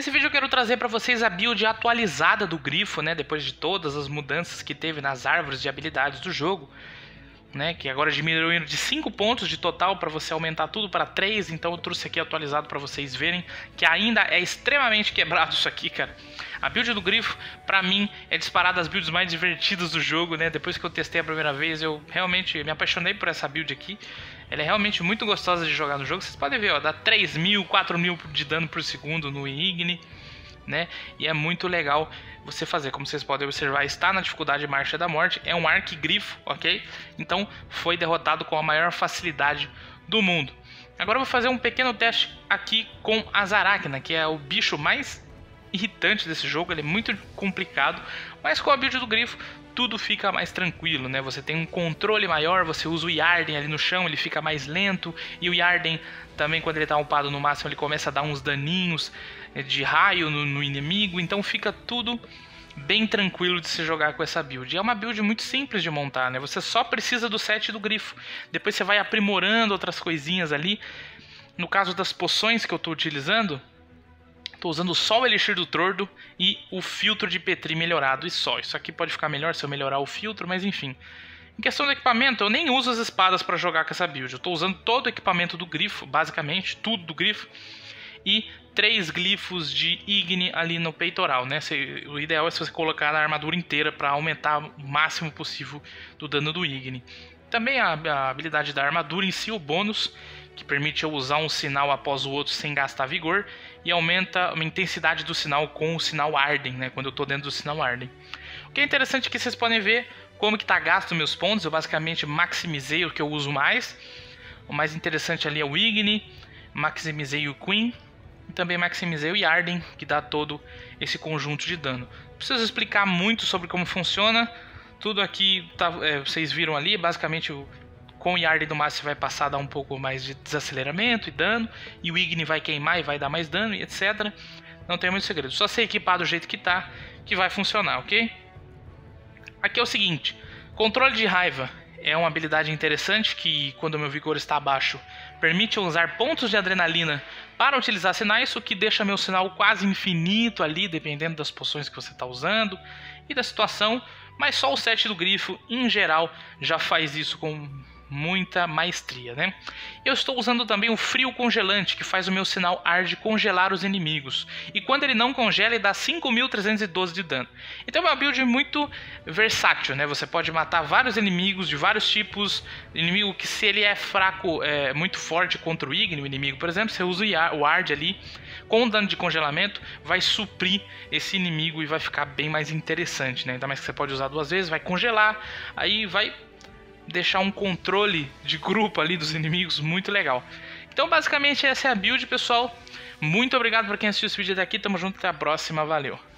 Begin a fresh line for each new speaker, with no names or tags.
Nesse vídeo eu quero trazer para vocês a build atualizada do Grifo, né, depois de todas as mudanças que teve nas árvores de habilidades do jogo, né, que agora diminuíram de 5 pontos de total para você aumentar tudo para 3, então eu trouxe aqui atualizado para vocês verem que ainda é extremamente quebrado isso aqui, cara. A build do Grifo, para mim, é disparada das builds mais divertidas do jogo, né? Depois que eu testei a primeira vez, eu realmente me apaixonei por essa build aqui. Ela é realmente muito gostosa de jogar no jogo. Vocês podem ver, ó, dá 3 mil, 4 mil de dano por segundo no Igni, né? E é muito legal você fazer. Como vocês podem observar, está na dificuldade Marcha da Morte. É um arquigrifo, ok? Então, foi derrotado com a maior facilidade do mundo. Agora eu vou fazer um pequeno teste aqui com a Zarakna, que é o bicho mais irritante desse jogo, ele é muito complicado, mas com a build do Grifo tudo fica mais tranquilo, né? Você tem um controle maior, você usa o Yarden ali no chão, ele fica mais lento, e o Yarden também quando ele está upado no máximo ele começa a dar uns daninhos eh, de raio no, no inimigo, então fica tudo bem tranquilo de se jogar com essa build. É uma build muito simples de montar, né? Você só precisa do set do grifo. Depois você vai aprimorando outras coisinhas ali. No caso das poções que eu estou utilizando, Estou usando só o Elixir do Tordo e o filtro de Petri melhorado e só. Isso aqui pode ficar melhor se eu melhorar o filtro, mas enfim. Em questão do equipamento, eu nem uso as espadas para jogar com essa build. Eu estou usando todo o equipamento do grifo, basicamente, tudo do grifo. E três glifos de Igni ali no peitoral, né? O ideal é se você colocar na armadura inteira para aumentar o máximo possível do dano do Igni. Também a, a habilidade da armadura em si, o bônus, que permite eu usar um sinal após o outro sem gastar vigor e aumenta a intensidade do sinal com o sinal Arden, né, quando eu estou dentro do sinal Arden. O que é interessante é que vocês podem ver como que está gasto meus pontos, eu basicamente maximizei o que eu uso mais. O mais interessante ali é o Igni, maximizei o Queen e também maximizei o Yarden, que dá todo esse conjunto de dano. Não preciso explicar muito sobre como funciona, tudo aqui tá, é, vocês viram ali, basicamente o com o Yarden do Massa vai passar a dar um pouco mais de desaceleramento e dano. E o Igni vai queimar e vai dar mais dano e etc. Não tem muito segredo. Só ser equipado do jeito que tá que vai funcionar, ok? Aqui é o seguinte. Controle de raiva é uma habilidade interessante que, quando meu vigor está abaixo, permite usar pontos de adrenalina para utilizar sinais, o que deixa meu sinal quase infinito ali, dependendo das poções que você está usando e da situação. Mas só o set do grifo, em geral, já faz isso com muita maestria, né? Eu estou usando também o frio congelante, que faz o meu sinal arde congelar os inimigos. E quando ele não congela, ele dá 5.312 de dano. Então é uma build muito versátil, né? Você pode matar vários inimigos de vários tipos. Inimigo que se ele é fraco, é muito forte contra o Igni, o inimigo, por exemplo, você usa o Ard ali com dano de congelamento, vai suprir esse inimigo e vai ficar bem mais interessante, né? Ainda mais que você pode usar duas vezes, vai congelar, aí vai deixar um controle de grupo ali dos inimigos muito legal. Então, basicamente, essa é a build, pessoal. Muito obrigado por quem assistiu esse vídeo até aqui. Tamo junto, até a próxima. Valeu!